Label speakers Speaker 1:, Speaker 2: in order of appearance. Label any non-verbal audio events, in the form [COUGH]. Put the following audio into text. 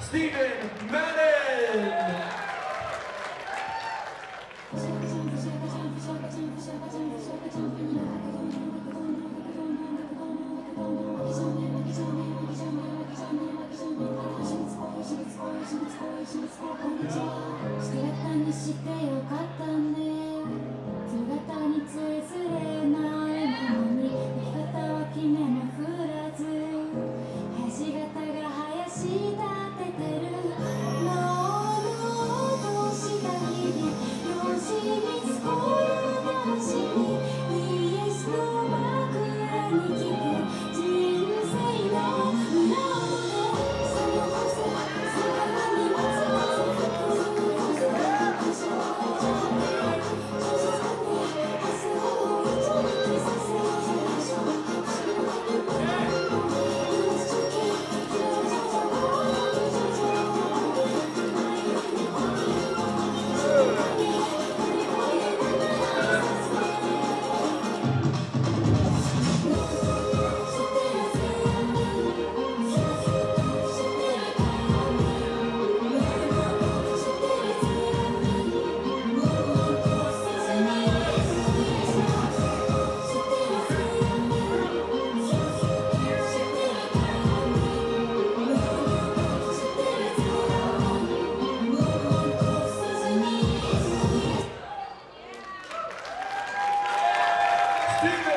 Speaker 1: Stephen Madden. [LAUGHS]
Speaker 2: Tina!